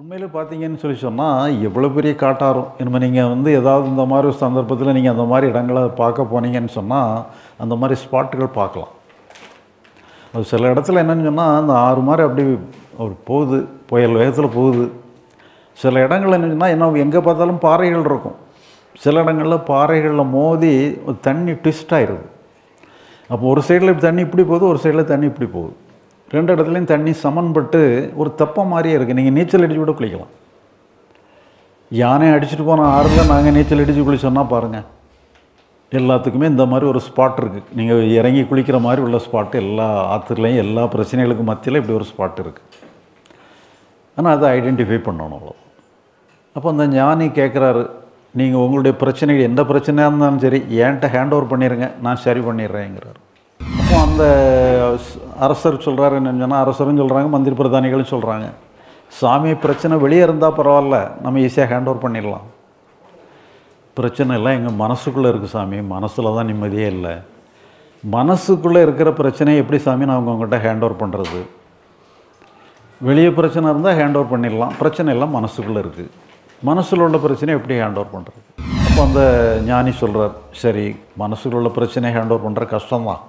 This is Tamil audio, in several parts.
உண்மையில் பார்த்தீங்கன்னு சொல்லி சொன்னால் எவ்வளோ பெரிய காட்டாரும் இனிமேல் நீங்கள் வந்து ஏதாவது இந்த மாதிரி ஒரு சந்தர்ப்பத்தில் நீங்கள் அந்த மாதிரி இடங்களை பார்க்க போனீங்கன்னு சொன்னால் அந்த மாதிரி ஸ்பாட்டுகள் பார்க்கலாம். அது சில இடத்துல என்னென்னு சொன்னால் அந்த ஆறு மாதிரி அப்படி ஒரு போகுது புயல் வேகத்தில் போகுது. சில இடங்கள் என்ன சொன்னால் என்ன எங்கே பார்த்தாலும் பாறைகள் இருக்கும். சில இடங்களில் பாறைகளில் மோதி தண்ணி ட்விஸ்ட் ஆயிடுது அப்போ ஒரு சைடில் தண்ணி இப்படி போகுது ஒரு சைடில் தண்ணி இப்படி போகுது. ரெண்டு இடத்துலையும் தண்ணி சமன்பட்டு ஒரு தப்பை மாதிரியே இருக்குது நீங்கள் நீச்சல் அடிச்சு கூட குளிக்கலாம். யானை அடிச்சுட்டு போன ஆறில் நாங்கள் நீச்சல் அடித்து குளிச்சோன்னா பாருங்கள் எல்லாத்துக்குமே இந்த மாதிரி ஒரு ஸ்பாட் இருக்குது நீங்கள் இறங்கி குளிக்கிற மாதிரி உள்ள ஸ்பாட்டு எல்லா ஆற்றுலையும் எல்லா பிரச்சனைகளுக்கும் மத்தியில் இப்படி ஒரு ஸ்பாட் இருக்குது ஆனால் அதை ஐடென்டிஃபை பண்ணணும் அவ்வளோ அப்போ அந்த ஞானி கேட்குறாரு நீங்கள் உங்களுடைய பிரச்சனைகள் எந்த பிரச்சனையாக இருந்தாலும் சரி என்கிட்ட ஹேண்ட் ஓவர் பண்ணிடுங்க நான் சரி பண்ணிடுறேங்கிறார் அப்போ அந்த அரசர் சொல்கிறாரு என்னன்னு சொன்னால் அரசரும் சொல்கிறாங்க மந்திரி பிரதானிகளும் சொல்கிறாங்க சாமி பிரச்சனை வெளியே இருந்தால் பரவாயில்ல நம்ம ஈஸியாக ஹேண்ட் ஓவர் பண்ணிடலாம். பிரச்சனை எல்லாம் எங்கள் மனசுக்குள்ளே இருக்குது சாமி. மனசில் தான் நிம்மதியே இல்லை. மனசுக்குள்ளே இருக்கிற பிரச்சனையை எப்படி சாமி நான் உங்கள்கிட்ட ஹேண்ட் ஓவர் பண்ணுறது வெளியே பிரச்சனை இருந்தால் ஹேண்ட் ஓவர் பண்ணிடலாம். பிரச்சனை எல்லாம் மனசுக்குள்ளே இருக்குது மனசில் உள்ள பிரச்சனையை எப்படி ஹேண்ட் ஓவர் பண்ணுறது அப்போ அந்த ஞானி சொல்கிறார் சரி மனசுக்குள்ள பிரச்சனையை ஹேண்ட் ஓவர் பண்ணுற கஷ்டம்தான்.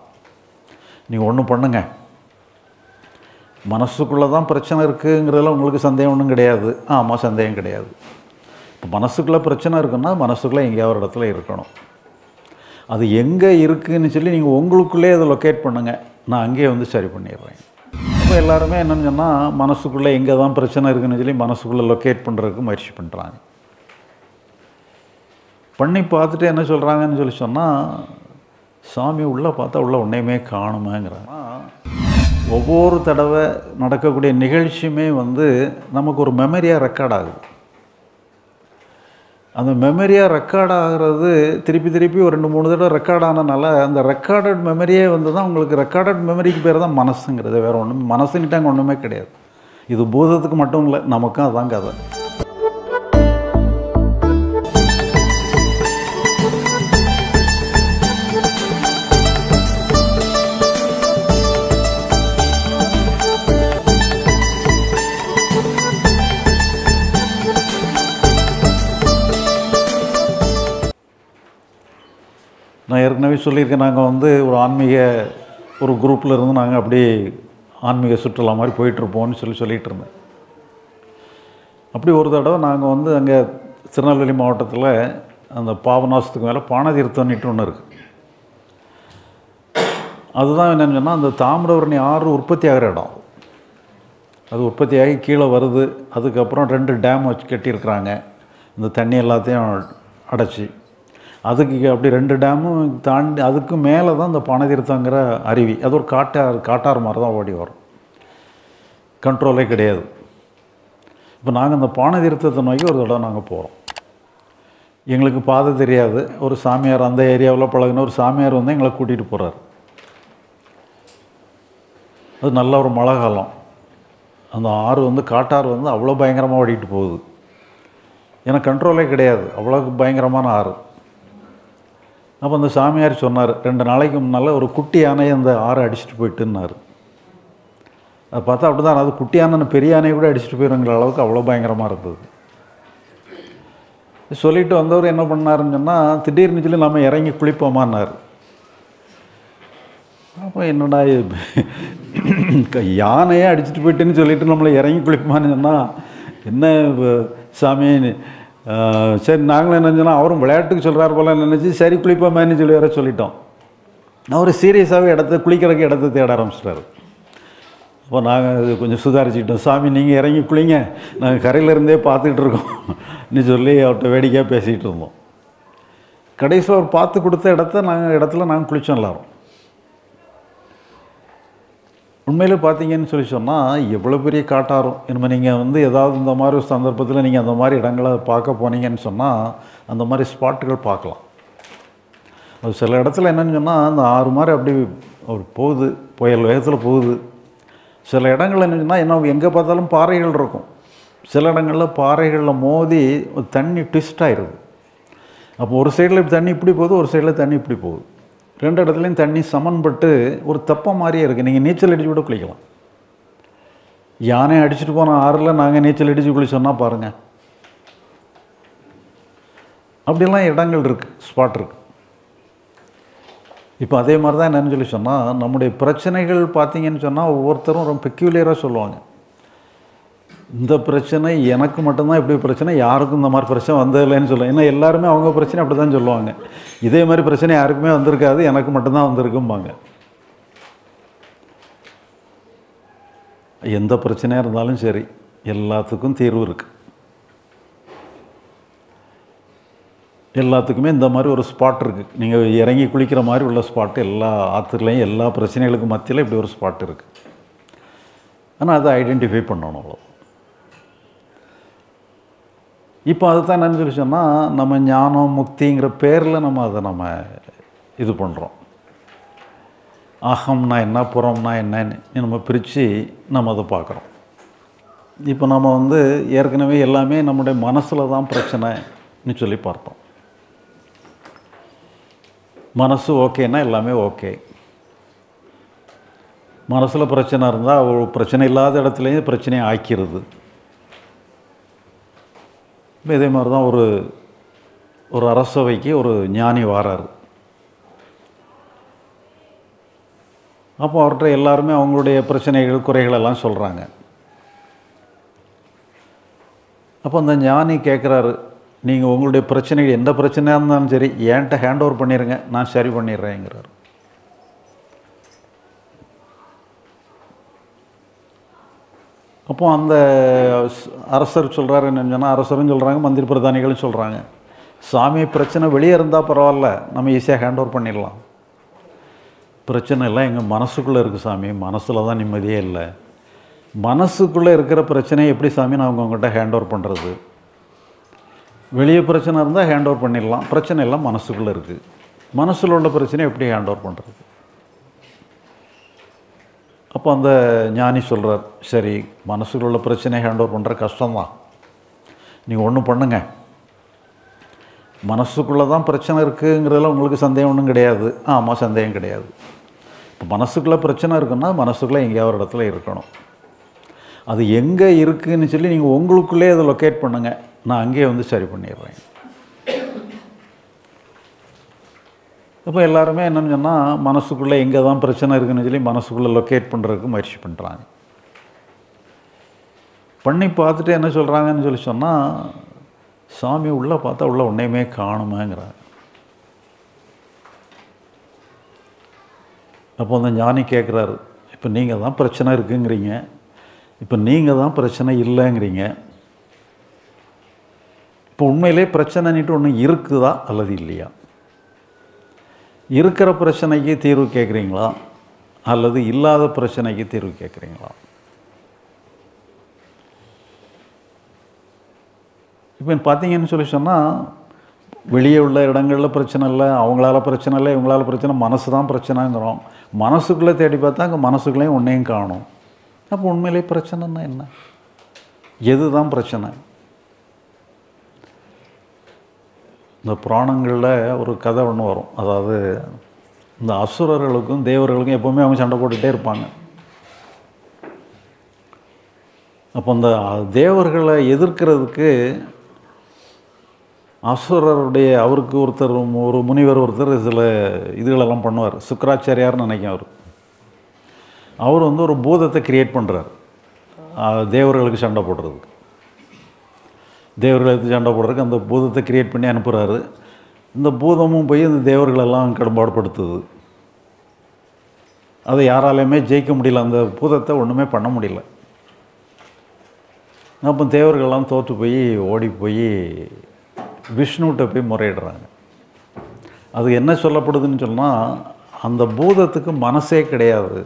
நீங்கள் ஒன்றும் பண்ணுங்க. மனசுக்குள்ளே தான் பிரச்சனை இருக்குங்கிறதுல உங்களுக்கு சந்தேகம் ஒன்றும் கிடையாது. ஆமாம் சந்தேகம் கிடையாது. இப்போ மனசுக்குள்ளே பிரச்சனை இருக்குன்னா மனசுக்குள்ளே எங்கேயாவது ஒரு இடத்துல இருக்கணும். அது எங்கே இருக்குதுன்னு சொல்லி நீங்கள் உங்களுக்குள்ளே அதை லொக்கேட் பண்ணுங்கள் நான் அங்கேயே வந்து சரி பண்ணிடுறேன். இப்போ எல்லாருமே என்னென்னு சொன்னால் மனசுக்குள்ளே எங்கே தான் பிரச்சனை இருக்குன்னு சொல்லி மனசுக்குள்ளே லொக்கேட் பண்ணுறதுக்கு முயற்சி பண்ணுறாங்க பண்ணி பார்த்துட்டு என்ன சொல்கிறாங்கன்னு சொல்லி சொன்னால் சாமி உள்ளே பார்த்தா உள்ள ஒன்றையுமே காணுமாங்கிறாங்க ஒவ்வொரு தடவை நடக்கக்கூடிய நிகழ்ச்சியுமே வந்து நமக்கு ஒரு மெமரியாக ரெக்கார்ட் ஆகுது. அந்த மெமரியாக ரெக்கார்ட் ஆகிறது திருப்பி திருப்பி ஒரு ரெண்டு மூணு தடவை ரெக்கார்ட் ஆனனால அந்த ரெக்கார்டட் மெமரியே வந்து தான் உங்களுக்கு ரெக்கார்டட் மெமரிக்கு பேர் தான் மனசுங்கிறது. வேறு ஒன்றும் மனசுங்கிட்டாங்க ஒன்றுமே கிடையாது. இது பூதத்துக்கு மட்டும் இல்லை நமக்கும் அதான் கதை. நான் ஏற்கனவே சொல்லியிருக்கேன் நாங்கள் வந்து ஒரு ஆன்மீக ஒரு குரூப்பில் இருந்து நாங்கள் அப்படியே ஆன்மீக சுற்றுலா மாதிரி போயிட்டுருப்போம்னு சொல்லி சொல்லிகிட்டு இருந்தேன். அப்படி ஒரு தடவை நாங்கள் வந்து அங்கே திருநெல்வேலி மாவட்டத்தில் அந்த பாபநாசத்துக்கு மேலே பானதீர்த்தம்னுட்டு ஒன்று இருக்குது அதுதான் என்னன்னு சொன்னால் அந்த தாமிரபரணி ஆறு உற்பத்தி ஆகிற இடம். அது உற்பத்தி ஆகி கீழே வருது. அதுக்கப்புறம் ரெண்டு டேம் வச்சு கட்டியிருக்கிறாங்க. இந்த தண்ணி எல்லாத்தையும் அடைச்சி. அதுக்கு அப்படி ரெண்டு டேமும் தாண்டி அதுக்கு மேலே தான் இந்த பனதீர்த்தங்கிற அருவி. அது ஒரு காட்டார் காட்டார் மாதிரி தான் ஓடி வரும். கண்ட்ரோலே கிடையாது. இப்போ நாங்கள் இந்த பானதீர்த்தத்தை நோக்கி ஒரு தடவை நாங்கள் போகிறோம் எங்களுக்கு பாதை தெரியாது. ஒரு சாமியார் அந்த ஏரியாவில் பழகின ஒரு சாமியார் வந்து எங்களை கூட்டிகிட்டு போகிறார் அது நல்ல ஒரு மழை காலம். அந்த ஆறு வந்து காட்டாறு வந்து அவ்வளோ பயங்கரமாக ஓடிட்டு போகுது. ஏன்னா கண்ட்ரோலே கிடையாது. அவ்வளோ பயங்கரமான ஆறு. அப்போ அந்த சாமியார் சொன்னார் ரெண்டு நாளைக்கு முன்னால் ஒரு குட்டி யானையை அந்த ஆறை அடிச்சுட்டு போயிட்டுன்னாரு. அதை பார்த்தா அப்படி தான் அது குட்டி யானை பெரிய யானையை கூட அடிச்சுட்டு போயிருங்கிற அளவுக்கு அவ்வளோ பயங்கரமாக இருந்தது. சொல்லிட்டு வந்தவர் என்ன பண்ணாருன்னு சொன்னால் திடீர்னு சொல்லி நம்ம இறங்கி குளிப்போமான்னார். அப்போ என்னடா யானையே அடிச்சுட்டு போயிட்டுன்னு சொல்லிட்டு நம்மளை இறங்கி குளிப்பான்னு சொன்னால் என்ன சாமி சரி நாங்களும் என்ன அவரும் விளையாட்டுக்கு சொல்கிறார் போல நினச்சி சரி குளிப்போமேன்னு சொல்லி வர சொல்லிட்டோம். அவர் சீரியஸாகவே இடத்த குளிக்கிறதுக்கு இடத்த தேட ஆரம்பிச்சிட்டாரு. அப்போ நாங்கள் கொஞ்சம் சுதாரிச்சுக்கிட்டோம். சாமி நீங்கள் இறங்கி குளிங்க. நாங்கள் கரையிலேருந்தே பார்த்துக்கிட்டு இருக்கோம். நீ சொல்லி அவர்கிட்ட வேடிக்கையாக பேசிகிட்டு இருந்தோம். கடைசியில் அவர் பார்த்து கொடுத்த இடத்த நாங்கள் இடத்துல நாங்கள் குளித்தோம் எல்லோரும். உண்மையில் பார்த்தீங்கன்னு சொல்லி சொன்னால் எவ்வளோ பெரிய காட்டாரம் இனிமேல் நீங்கள் வந்து ஏதாவது இந்த மாதிரி ஒரு சந்தர்ப்பத்தில் நீங்கள் அந்த மாதிரி இடங்களை பார்க்க போனீங்கன்னு சொன்னால் அந்த மாதிரி ஸ்பாட்டுகள் பார்க்கலாம். அது சில இடத்துல என்னென்னு சொன்னால் அந்த ஆறு மாதிரி அப்படி ஒரு போகுது புயல் வேகத்தில் போகுது. சில இடங்கள் என்ன சொன்னால் என்ன எங்கே பார்த்தாலும் பாறைகள் இருக்கும். சில இடங்களில் பாறைகளில் மோதி தண்ணி ட்விஸ்ட் ஆயிடுது. அப்போ ஒரு சைடில் தண்ணி இப்படி போகுது ஒரு சைடில் தண்ணி இப்படி போகுது. ரெண்டு இடத்துலையும் தண்ணி சமன்பட்டு ஒரு தெப்பம் மாதிரியே இருக்குது நீங்கள் நீச்சல் அடித்து கூட குளிக்கலாம். யானை அடிச்சுட்டு போன ஆறில் நாங்கள் நீச்சல் அடித்து குளிச்சோன்னா பாருங்கள் அப்படிலாம் இடங்கள் இருக்குது ஸ்பாட் இருக்குது இப்போ அதே மாதிரி தான் என்னன்னு சொல்லி சொன்னால் நம்முடைய பிரச்சனைகள் பார்த்தீங்கன்னு சொன்னால் ஒவ்வொருத்தரும் ரொம்ப பெக்யூலியராக சொல்லுவாங்க. இந்த பிரச்சனை எனக்கு மட்டும்தான் இப்படி பிரச்சனை யாருக்கும் இந்த மாதிரி பிரச்சனை வந்ததில்லைன்னு சொல்லுவேன் ஏன்னா எல்லாருமே அவங்க பிரச்சனை அப்படி தான் சொல்லுவாங்க. இதே மாதிரி பிரச்சனை யாருக்குமே வந்திருக்காது எனக்கு மட்டும்தான் வந்திருக்கும்பாங்க. எந்த பிரச்சனையாக இருந்தாலும் சரி எல்லாத்துக்கும் தீர்வு இருக்குது எல்லாத்துக்குமே இந்த மாதிரி ஒரு ஸ்பாட் இருக்குது நீங்கள் இறங்கி குளிக்கிற மாதிரி உள்ள ஸ்பாட் எல்லா ஆற்றுலையும் எல்லா பிரச்சனைகளுக்கும் மத்தியில் இப்படி ஒரு ஸ்பாட் இருக்குது ஆனால் அதை ஐடென்டிஃபை பண்ணணும் அவ்வளோ இப்போ அதுதான் என்னன்னு சொல்லி சொன்னால் நம்ம ஞானம் முக்திங்கிற பேரில் நம்ம அதை நம்ம இது பண்ணுறோம் அகம்னா என்ன புறம்னா என்னன்னு நம்ம பிரித்து நம்ம அதை பார்க்குறோம். இப்போ நம்ம வந்து ஏற்கனவே எல்லாமே நம்முடைய மனசில் தான் பிரச்சனைன்னு சொல்லி பார்த்தோம். மனசு ஓகேன்னா எல்லாமே ஓகே. மனசில் பிரச்சனை இருந்தால் பிரச்சனை இல்லாத இடத்துலையும் பிரச்சனையை ஆக்கிடுது இப்போ இதே மாதிரி தான் ஒரு ஒரு அரசவைக்கு ஒரு ஞானி வாராரு. அப்போ அவர்கிட்ட எல்லாருமே அவங்களுடைய பிரச்சனைகள் குறைகள் எல்லாம் சொல்கிறாங்க அப்போ அந்த ஞானி கேட்குறாரு நீங்கள் உங்களுடைய பிரச்சனைகள் எந்த பிரச்சனையாக இருந்தாலும் சரி என்கிட்ட ஹேண்ட் ஓவர் பண்ணிடுங்க நான் சரி பண்ணிடுறேங்கிறார் அப்போ அந்த அரசர் சொல்கிறாரு என்னன்னு சொன்னால் அரசரும் சொல்கிறாங்க மந்திரி பிரதானிகளும் சொல்கிறாங்க சாமி பிரச்சனை வெளியே இருந்தால் பரவாயில்ல நம்ம ஈஸியாக ஹேண்ட் ஓவர் பண்ணிடலாம். பிரச்சனை எல்லாம் எங்கள் மனசுக்குள்ளே இருக்குது சாமி. மனசில் தான் நிம்மதியே இல்லை. மனசுக்குள்ளே இருக்கிற பிரச்சனையை எப்படி சாமி நான் உங்கள்கிட்ட ஹேண்ட் ஓவர் பண்ணுறது வெளியே பிரச்சனை இருந்தால் ஹேண்ட் ஓவர் பண்ணிடலாம். பிரச்சனை எல்லாம் மனசுக்குள்ளே இருக்குது மனசில் உள்ள பிரச்சனையை எப்படி ஹேண்ட் ஓவர் பண்ணுறது அப்போ அந்த ஞானி சொல்கிறார் சரி மனசுக்குள்ள உள்ள பிரச்சனையை ஹேண்டோவர் பண்ணுற கஷ்டம்தான். நீங்கள் ஒன்றும் பண்ணுங்க. மனசுக்குள்ளே தான் பிரச்சனை இருக்குங்கிறதுல உங்களுக்கு சந்தேகம் ஒன்றும் கிடையாது. ஆமாம் சந்தேகம் கிடையாது. இப்போ மனசுக்குள்ளே பிரச்சனை இருக்குன்னா மனசுக்குள்ளே எங்கேயாவது ஒரு இடத்துல இருக்கணும். அது எங்கே இருக்குதுன்னு சொல்லி நீங்கள் உங்களுக்குள்ளே அதை லொக்கேட் பண்ணுங்கள் நான் அங்கேயே வந்து சரி பண்ணிடுறேன். இப்போ எல்லாருமே என்னென்னு சொன்னால் மனசுக்குள்ளே எங்கே தான் பிரச்சனை இருக்குன்னு சொல்லி மனசுக்குள்ளே லொக்கேட் பண்ணுறதுக்கு முயற்சி பண்ணுறாங்க பண்ணி பார்த்துட்டு என்ன சொல்கிறாங்கன்னு சொல்லி சொன்னால் சாமி உள்ளே பார்த்தா உள்ள ஒன்றையுமே காணுமாங்கிறாங்க. அப்போ அந்த ஞானி கேட்குறாரு இப்போ நீங்கள் தான் பிரச்சனை இருக்குங்கிறீங்க. இப்போ நீங்கள் தான் பிரச்சனை இல்லைங்கிறீங்க. இப்போ உண்மையிலே பிரச்சனைன்ட்டு ஒன்று இருக்குதா அல்லது இல்லையா? இருக்கிற பிரச்சனைக்கு தீர்வு கேட்குறீங்களா? அல்லது இல்லாத பிரச்சனைக்கு தீர்வு கேட்குறீங்களா? இப்போ பார்த்தீங்கன்னு சொல்லி சொன்னால் வெளியே உள்ள இடங்களில் பிரச்சனை இல்லை அவங்களால பிரச்சனை இல்லை இவங்களால பிரச்சனை மனசு தான் பிரச்சனைங்கிறோம். மனசுக்குள்ளே தேடி பார்த்தா அங்கே மனசுக்குள்ளேயும் ஒன்றையும் காணும். அப்போ உண்மையிலே பிரச்சனைன்னா என்ன? எது தான் பிரச்சனை? இந்த புராணங்களில் ஒரு கதை ஒன்று வரும். அதாவது இந்த அசுரர்களுக்கும் தேவர்களுக்கும் எப்போவுமே அவங்க சண்டை போட்டுகிட்டே இருப்பாங்க. அப்போ இந்த தேவர்களை எதிர்க்கிறதுக்கு அசுரருடைய அவருக்கு ஒருத்தர் ஒரு முனிவர் ஒருத்தர் சில இதுகளெல்லாம் பண்ணுவார். சுக்கராச்சாரியார்னு நினைக்கும் அவர். அவர் வந்து ஒரு பூதத்தை கிரியேட் பண்ணுறார் தேவர்களுக்கு சண்டை போடுறதுக்கு. தேவர்களுக்கு சண்டை போடுறதுக்கு அந்த பூதத்தை கிரியேட் பண்ணி அனுப்புகிறாரு இந்த பூதமும் போய் இந்த தேவர்களெல்லாம் கடும்பாடுபடுத்துது. அதை யாராலையுமே ஜெயிக்க முடியல. அந்த பூதத்தை ஒன்றுமே பண்ண முடியல. அப்போ தேவர்கள்லாம் தோற்று போய் ஓடி போய் விஷ்ணுகிட்ட போய் முறையிடுறாங்க. அது என்ன சொல்லப்படுதுன்னு சொன்னால் அந்த பூதத்துக்கு மனசே கிடையாது.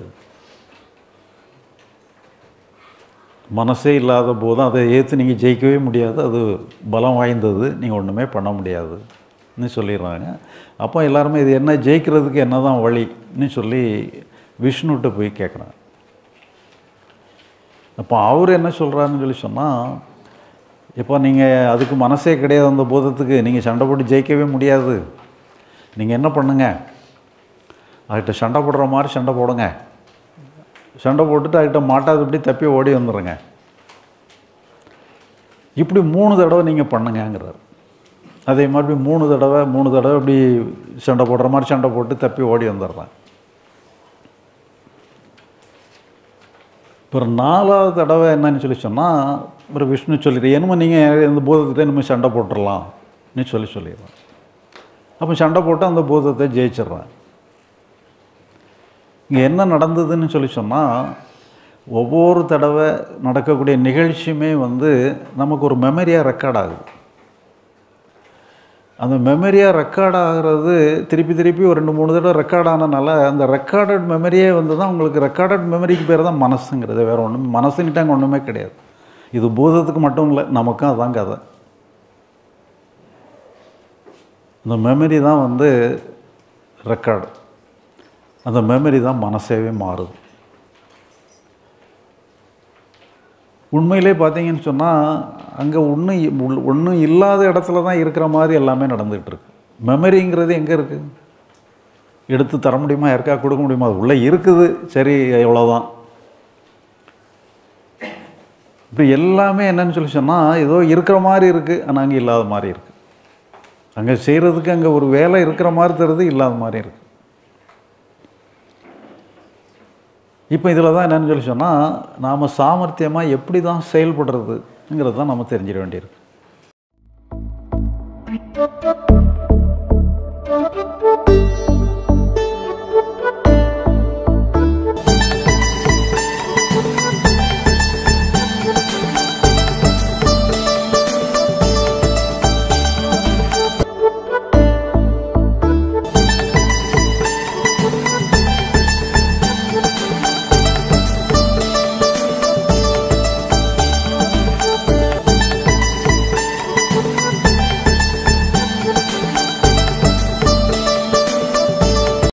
மனசே இல்லாத போது அதை ஏற்று நீங்கள் ஜெயிக்கவே முடியாது. அது பலம் வாய்ந்தது. நீங்கள் ஒன்றுமே பண்ண முடியாதுன்னு சொல்லிடுறாங்க. அப்போ எல்லாருமே இது என்ன ஜெயிக்கிறதுக்கு என்ன தான் வழின்னு சொல்லி விஷ்ணுகிட்ட போய் கேட்குறாங்க அப்போ அவர் என்ன சொல்கிறாருன்னு சொல்லி சொன்னால் இப்போ நீங்கள் அதுக்கு மனசே கிடையாது. அந்த போதத்துக்கு நீங்கள் சண்டை போட்டு ஜெயிக்கவே முடியாது. நீங்கள் என்ன பண்ணுங்க? அதுகிட்ட சண்டை போடுற மாதிரி சண்டை போடுங்க. சண்டை போட்டுட்டு அதுக்கிட்ட இப்படி தப்பி ஓடி வந்துடுங்க இப்படி மூணு தடவை நீங்கள் பண்ணுங்கங்கிறார். அதே மாதிரி மூணு தடவை மூணு தடவை இப்படி சண்டை போடுற மாதிரி சண்டை போட்டு தப்பி ஓடி வந்துடுறேன் அப்புறம் நாலாவது தடவை என்னன்னு சொல்லி சொன்னால் அப்புறம் விஷ்ணு சொல்லிடு என்னமோ நீங்கள் இந்த பூதத்தை நம்ம சண்டை போட்டுடலாம் நீ சொல்லி சொல்லிடுறேன். அப்போ சண்டை போட்டு அந்த பூதத்தை ஜெயிச்சிடுறேன். இங்கே என்ன நடந்ததுன்னு சொல்லி சொன்னால் ஒவ்வொரு தடவை நடக்கக்கூடிய நிகழ்ச்சியுமே வந்து நமக்கு ஒரு மெமரியாக ரெக்கார்ட் ஆகுது. அந்த மெமரியாக ரெக்கார்ட் ஆகிறது திருப்பி திருப்பி ஒரு ரெண்டு மூணு தடவை ரெக்கார்ட் ஆனனால அந்த ரெக்கார்டட் மெமரியே வந்து தான் உங்களுக்கு ரெக்கார்டட் மெமரிக்கு பேர் தான் மனசுங்கிறது. வேறு ஒன்றும் மனசுங்கிட்ட அங்கே ஒன்றுமே கிடையாது. இது பூதத்துக்கு மட்டும் இல்லை நமக்கும் அதான் கதை. இந்த மெமரி தான் வந்து ரெக்கார்டு அந்த மெமரி தான் மனசேவே மாறுது. உண்மையிலே பார்த்தீங்கன்னு சொன்னால் அங்கே ஒன்றும் ஒன்றும் இல்லாத இடத்துல தான் இருக்கிற மாதிரி எல்லாமே நடந்துகிட்ருக்கு மெமரிங்கிறது எங்கே இருக்குது எடுத்து தர முடியுமா? யாருக்கா கொடுக்க முடியுமா? அது உள்ளே இருக்குது. சரி எவ்வளோதான் இப்போ எல்லாமே என்னன்னு சொல்லி சொன்னால் ஏதோ இருக்கிற மாதிரி இருக்குது ஆனால் அங்கே இல்லாத மாதிரி இருக்குது அங்கே செய்கிறதுக்கு அங்கே ஒரு வேலை இருக்கிற மாதிரி தருது இல்லாத மாதிரி இருக்குது இப்போ இதில் தான் என்னென்னு சொல்லி சொன்னால் நாம் சாமர்த்தியமாக எப்படி தான் செயல்படுறதுங்கிறது தான் நம்ம தெரிஞ்சிட வேண்டியிருக்கு.